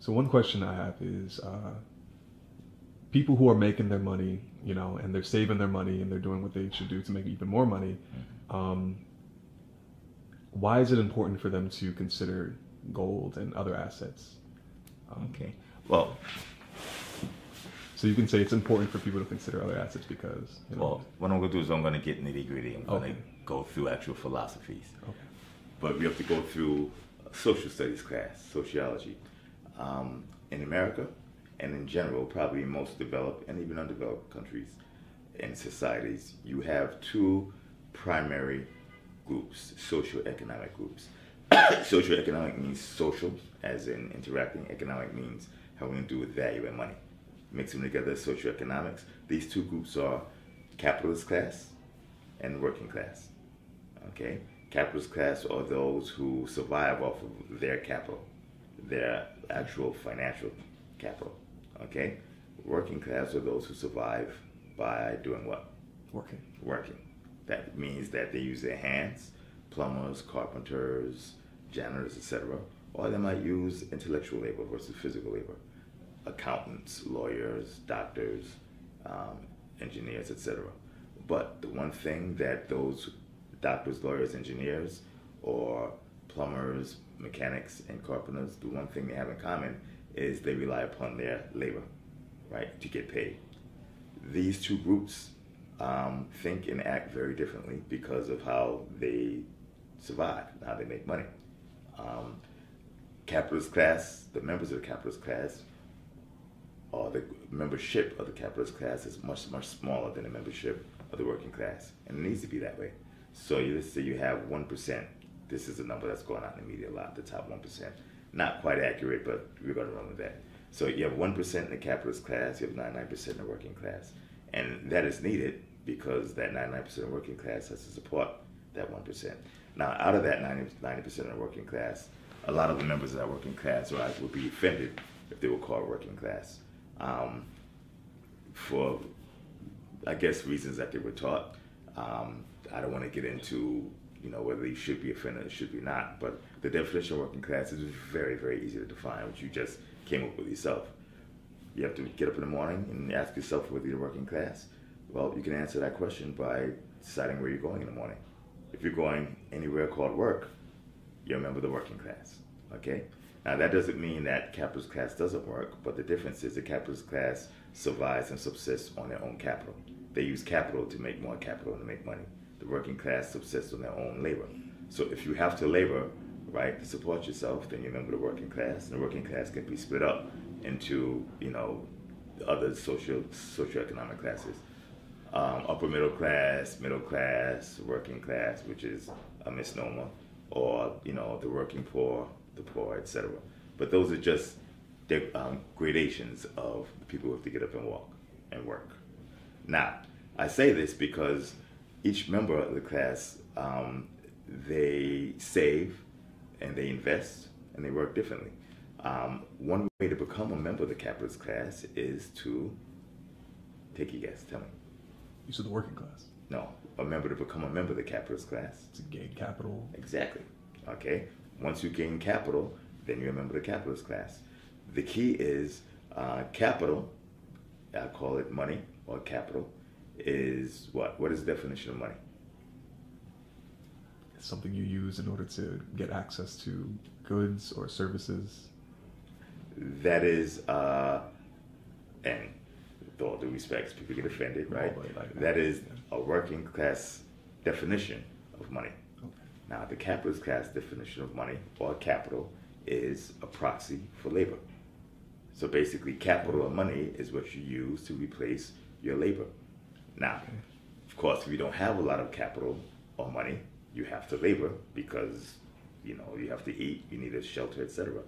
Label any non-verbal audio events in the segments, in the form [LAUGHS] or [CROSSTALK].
So one question I have is, uh, people who are making their money, you know, and they're saving their money and they're doing what they should do to make even more money. Um, why is it important for them to consider gold and other assets? Um, Okay. Well, So you can say it's important for people to consider other assets because, you know, well, what I'm gonna do is I'm gonna get nitty gritty. I'm gonna Okay. go through actual philosophies. okay. but we have to go through a social studies class, sociology. Um, in America and in general, probably in most developed and even undeveloped countries and societies, you have two primary groups, socioeconomic groups. [COUGHS] socioeconomic means social, as in interacting. Economic means having to do with value and money. Mix them together, socioeconomics. These two groups are capitalist class and working class. Okay? Capitalist class are those who survive off of their capital, their actual financial capital. Okay? Working class are those who survive by doing what? Working. Working. That means that they use their hands, plumbers, carpenters, janitors, etc. Or they might use intellectual labor versus physical labor. Accountants, lawyers, doctors, um, engineers, etc. But the one thing that those doctors, lawyers, engineers, or plumbers, mechanics, and carpenters, the one thing they have in common is they rely upon their labor, right, to get paid. These two groups um, think and act very differently because of how they survive, how they make money. Um, capitalist class, the members of the capitalist class, or the membership of the capitalist class is much, much smaller than the membership of the working class. And it needs to be that way. So you, let's say you have 1%. This is a number that's going out in the media a lot, the top 1%. Not quite accurate, but we're going to run with that. So you have 1% in the capitalist class, you have 99% in the working class. And that is needed because that 99% of the working class has to support that 1%. Now, out of that 90, 90% of the working class, a lot of the members of that working class right, would be offended if they were called working class um, for, I guess, reasons that they were taught. Um, I don't want to get into, you know, whether you should be a offended or should be not, but the definition of working class is very, very easy to define, which you just came up with yourself. You have to get up in the morning and ask yourself whether you're working class. Well, you can answer that question by deciding where you're going in the morning. If you're going anywhere called work, you're a member of the working class. Okay? Now, that doesn't mean that capitalist class doesn't work, but the difference is the capitalist class survives and subsists on their own capital. They use capital to make more capital and to make money. The working class subsists on their own labor. So if you have to labor, right, to support yourself, then you're a member of the working class. And the working class can be split up into, you know, other social socioeconomic classes. Um, upper middle class, middle class, working class, which is a misnomer, or you know the working poor, the poor, etc. But those are just the um, gradations of people who have to get up and walk and work. Now, I say this because each member of the class um, they save and they invest and they work differently. Um, one way to become a member of the capitalist class is to take a guess. Tell me. You said the working class. No, a member to become a member of the capitalist class. To gain capital. Exactly. Okay. Once you gain capital, then you're a member of the capitalist class. The key is uh, capital. I call it money or capital. Is what? What is the definition of money? It's something you use in order to get access to goods or services. That is, uh, and with all due respect, people get offended, right? like- that is a working class definition of money. Okay. Now, the capitalist class definition of money or capital is a proxy for labor. So basically, capital or money is what you use to replace your labor. Now, of course, if you don't have a lot of capital or money, you have to labor because you know you have to eat, you need a shelter, etc.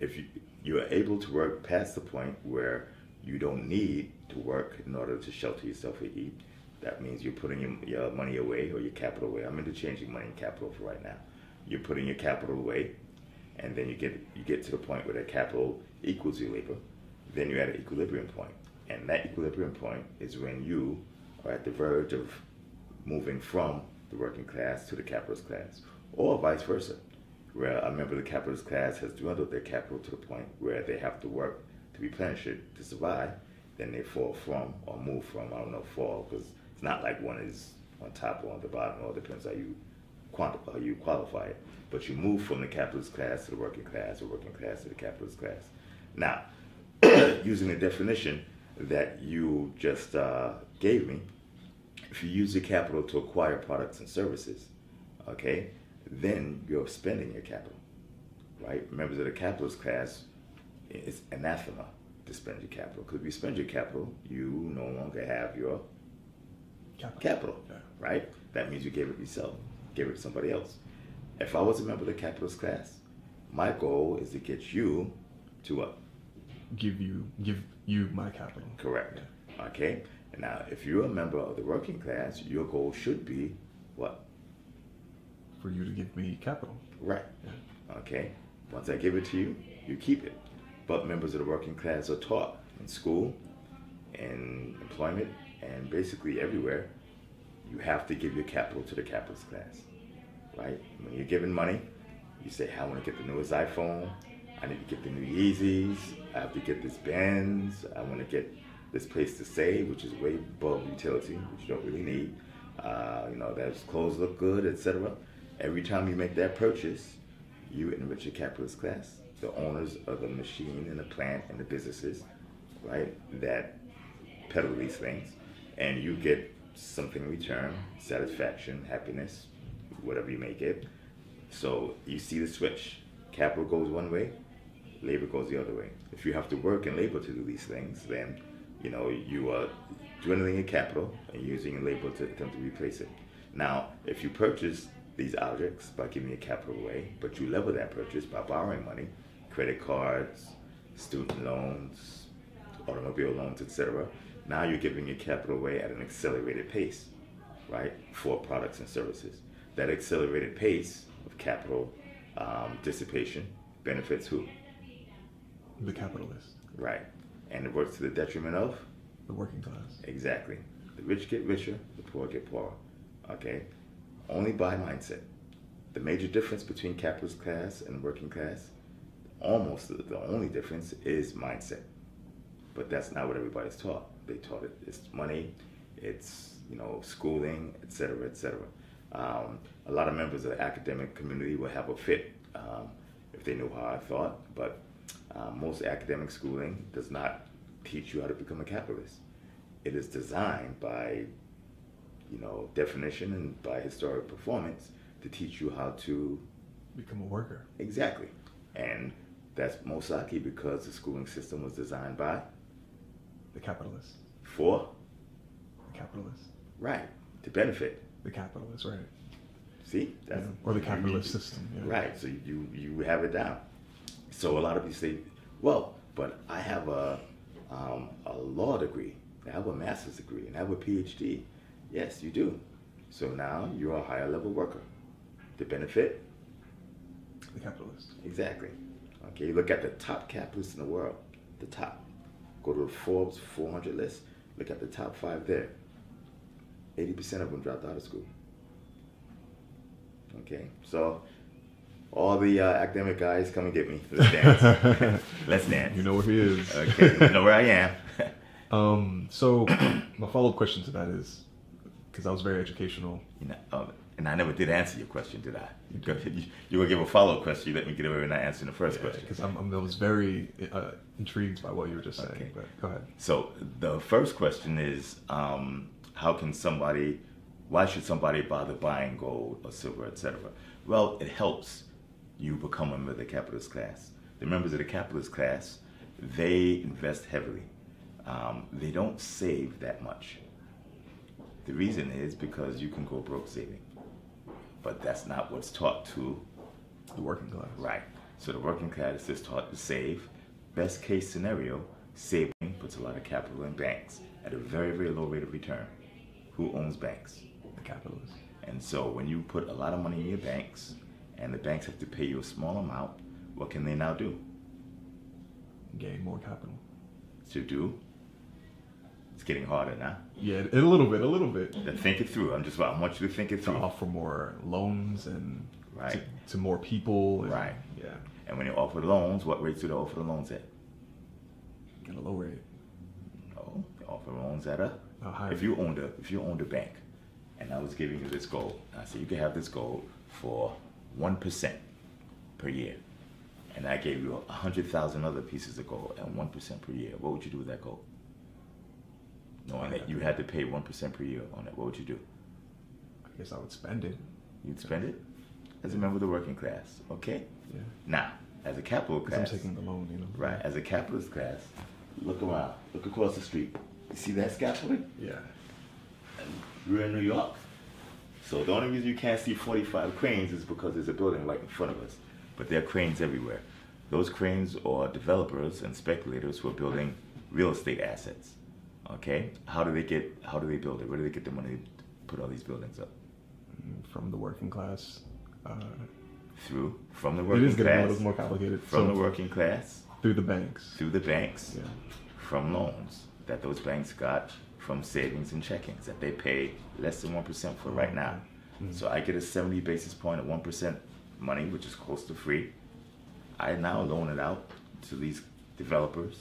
If you you are able to work past the point where you don't need to work in order to shelter yourself or eat, that means you're putting your, your money away or your capital away. I'm interchanging money and capital for right now. You're putting your capital away, and then you get you get to the point where that capital equals your labor. Then you're at an equilibrium point, and that equilibrium point is when you are at the verge of moving from the working class to the capitalist class, or vice versa. where a member of the capitalist class has dwindled their capital to the point where they have to work to replenish it to survive, then they fall from or move from, I don't know, fall, because it's not like one is on top or on the bottom, it all depends how you quantify, how you qualify it. But you move from the capitalist class to the working class or working class to the capitalist class. Now, [CLEARS THROAT] using the definition that you just uh, gave me, if you use your capital to acquire products and services, okay, then you're spending your capital, right? Members of the capitalist class, it's anathema to spend your capital. Because if you spend your capital, you no longer have your Capital. capital, Yeah. right? That means you gave it yourself, gave it to somebody else. If I was a member of the capitalist class, my goal is to get you to what? Give you give you my capital. Correct. Okay? Now, if you're a member of the working class, your goal should be what? For you to give me capital. Right. Yeah. Okay? Once I give it to you, you keep it. But members of the working class are taught in school, in employment, and basically everywhere, you have to give your capital to the capitalist class. Right? When you're giving money, you say, I want to get the newest iPhone. I need to get the new Yeezys. I have to get this Benz. I want to get this place to stay, which is way above utility, which you don't really need. Uh, you know, those clothes look good, etc. Every time you make that purchase, you enrich your capitalist class, the owners of the machine and the plant and the businesses, right, that peddle these things, and you get something in return, satisfaction, happiness, whatever you may get. So you see the switch. Capital goes one way, labor goes the other way. If you have to work and labor to do these things, then you know you are dwindling your capital and using labor to attempt to replace it. Now, if you purchase these objects by giving your capital away, but you level that purchase by borrowing money, credit cards, student loans, automobile loans, etc. Now you're giving your capital away at an accelerated pace, right, for products and services. That accelerated pace of capital um, dissipation benefits who? The capitalist. Right. And it works to the detriment of? The working class. Exactly. The rich get richer, the poor get poorer. Okay? Only by mindset. The major difference between capitalist class and working class, almost the, only difference is mindset. But that's not what everybody's taught. They taught it it's money, it's you know schooling, etc., etc. Um, a lot of members of the academic community will have a fit um, if they knew how I thought, but uh, most academic schooling does not teach you how to become a capitalist. It is designed by, you know, definition and by historic performance to teach you how to Become a worker. exactly, and that's most likely because the schooling system was designed by The capitalists. for The capitalists. right to benefit. The capitalists. right. See, that's Yeah. Or the capitalist system. Yeah. Right. So you you have it down. So a lot of people say, well, but I have a um, a law degree, I have a master's degree, and I have a PhD. Yes, you do. So now you're a higher level worker. The benefit, The capitalist. exactly. Okay, you look at the top capitalists in the world, the top. Go to the Forbes 400 list. Look at the top five there. 80% of them dropped out of school. Okay, so all the uh, academic guys, come and get me. Let's dance. [LAUGHS] Let's dance. You know where he is. Okay, you know where I am. [LAUGHS] Um, so [COUGHS] my follow-up question to that is, because that was very educational. You know, um, and I never did answer your question, did I? You, go- you, you were give a follow up question. You let me get away with not answering the first question. Because I'm, I'm, I was very uh, intrigued by what you were just saying. Okay. But go ahead. So the first question is, um, how can somebody, why should somebody bother buying gold or silver, etc.? Well, it helps you become a member of the capitalist class. The members of the capitalist class, they invest heavily. Um, they don't save that much. The reason is because you can go broke saving, but that's not what's taught to The working class. Right. So the working class is taught to save. Best case scenario, saving puts a lot of capital in banks at a very, very low rate of return. Who owns banks? The capitalists. And so when you put a lot of money in your banks and the banks have to pay you a small amount, what can they now do? Gain more capital. To do? It's getting harder now. Yeah, a little bit, a little bit. Then think it through. I'm just I want you to think it To through. offer more loans and Right. to, to more people. and- Right. Yeah. And when they offer loans, what rates do they offer the loans at? At a low rate. No, they offer loans at a. A higher If you owned a, if you owned a bank, and I was giving you this gold, I said you can have this gold for one percent per year, and I gave you a hundred thousand other pieces of gold at one percent per year. What would you do with that gold? Knowing that you had to pay one percent per year on it, what would you do? I guess I would spend it. You'd spend it as a member of the working class, okay? Yeah. Now, as a capital Because I'm taking the loan, you know. right? As a capitalist class, look around, look across the street. You see that scaffolding? Yeah. We're in New York. So the only reason you can't see 45 cranes is because there's a building right in front of us. But there are cranes everywhere. Those cranes are developers and speculators who are building real estate assets. Okay? How do they get how do they build it? Where do they get the money to put all these buildings up? From the working class. Uh, Through from the it working is getting a class. little more complicated. From So, the working class, through the banks. through the banks, Yeah. from loans that those banks got from savings and checkings that they pay less than 1% for right now. Mm-hmm. So I get a 70 basis point at 1% money, which is close to free. I now loan it out to these developers,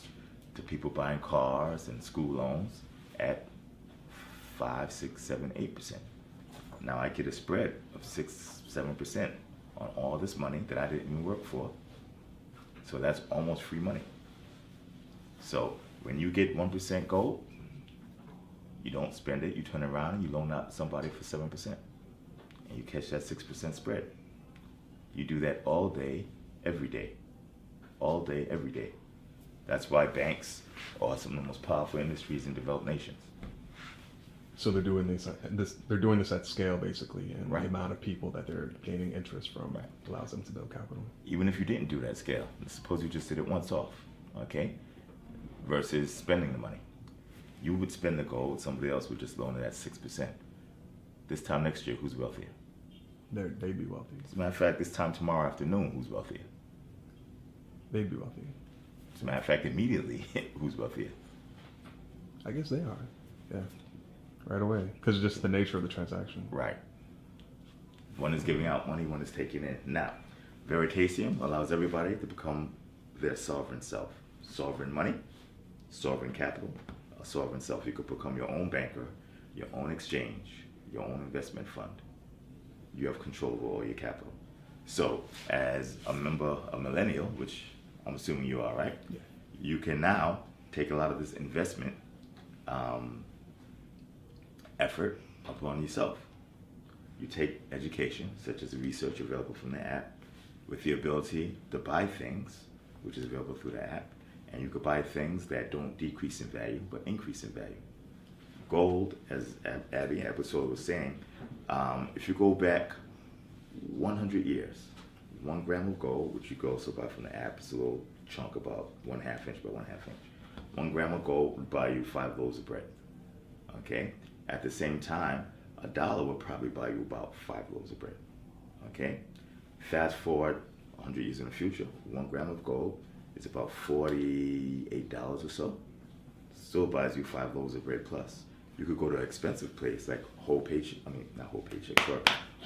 to people buying cars and school loans at 5, 6, 7, 8%. Now I get a spread of 6, 7% on all this money that I didn't even work for. So that's almost free money. So when you get 1% gold, you don't spend it, you turn around and you loan out somebody for 7%. And you catch that 6% spread. You do that all day, every day. All day, every day. That's why banks are some of the most powerful industries in developed nations. So they're doing this, at- this. They're doing this at scale, basically, and Right. the amount of people that they're gaining interest from Right. allows them to build capital. Even if you didn't do that at scale, suppose you just did it once off, okay? Versus spending the money. You would spend the gold, somebody else would just loan it at 6%. This time next year, who's wealthier? They're, they'd be wealthy. As a matter of fact, this time tomorrow afternoon, who's wealthier? They'd be wealthy. As a matter of fact, immediately, [LAUGHS] who's wealthier? I guess they are. Yeah. Right away, because just the nature of the transaction. Right. One is giving out money, one is taking in. Now, Veritaseum allows everybody to become their sovereign self. Sovereign money, sovereign capital, a sovereign self. You could become your own banker, your own exchange, your own investment fund. You have control over all your capital. So, as a member, a millennial, which I'm assuming you are, right? Yeah. You can now take a lot of this investment um, effort upon yourself. You take education, such as the research available from the app, with the ability to buy things, which is available through the app, and you could buy things that don't decrease in value but increase in value. Gold, as Ab- Abby Episode was saying, um, if you go back 100 years, one gram of gold, which you could also buy from the app, it's a little chunk about one half inch by one half inch. One gram of gold would buy you five loaves of bread. Okay? At the same time, a dollar would probably buy you about five loaves of bread. Okay? Fast forward 100 years in the future, one gram of gold is about $48 or so. Still buys you five loaves of bread plus. You could go to an expensive place like Whole Paycheck, I mean, not Whole Paycheck, sorry,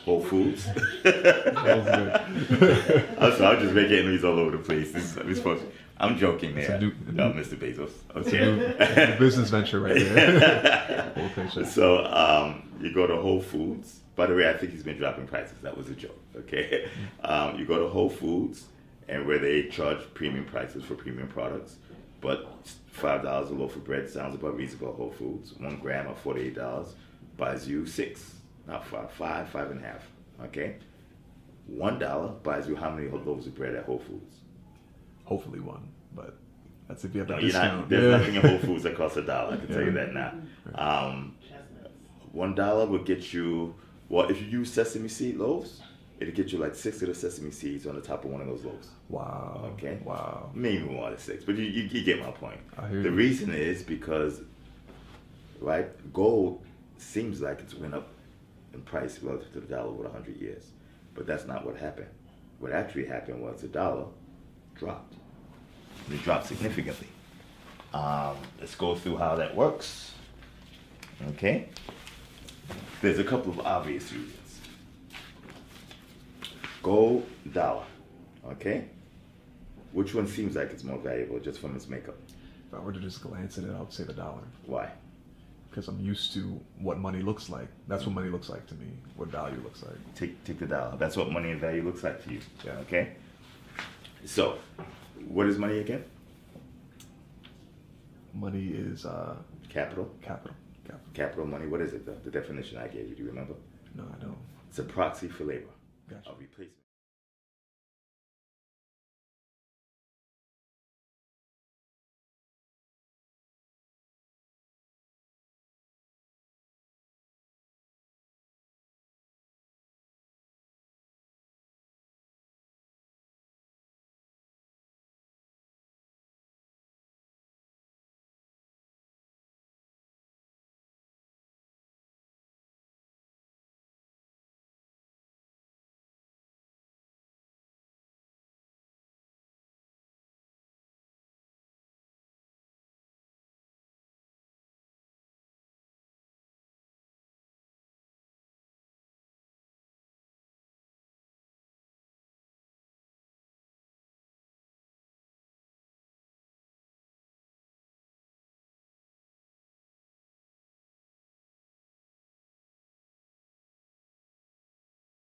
Whole Foods. That was good. I'm sorry, I'm just making these all over the place. This is, this I'm joking there, new- no, Mr. Bezos. It's Okay. business venture right there. [LAUGHS] So um, you go to Whole Foods. By the way, I think he's been dropping prices. That was a joke. Okay. Um, you go to Whole Foods, and where they charge premium prices for premium products, but five dollars a loaf of bread sounds about reasonable. at Whole Foods, one gram of forty-eight dollars buys you six, not five, five, five and a half. Okay. One dollar buys you how many loaves of bread at Whole Foods? Hopefully one, but that's if you have No, you're not. There's Yeah. nothing in Whole Foods that costs a dollar. I can tell you that now. Um, one dollar would get you. Well, if you use sesame seed loaves, it'll get you like six of the sesame seeds on the top of one of those loaves. Wow. Okay. Wow. Maybe more than six, but you, you, you get my point. I hear the you. reason is because, right, gold seems like it's went up in price relative to the dollar over 100 years. But that's not what happened. What actually happened was the dollar dropped. It dropped significantly. Um, let's go through how that works. Okay? There's a couple of obvious reasons. Gold, dollar. Okay? Which one seems like it's more valuable just from its makeup? If I were to just glance at it, I would say the dollar Why? because I'm used to what money looks like. That's what money looks like to me. What value looks like. Take take the dollar. That's what money and value looks like to you. Yeah. Okay? So, what is money again? Money is uh, Capital. capital. Capital. Capital money. What is it? The, the definition I gave you. Do you remember? No, I don't. It's a proxy for labor. Gotcha. A replacement.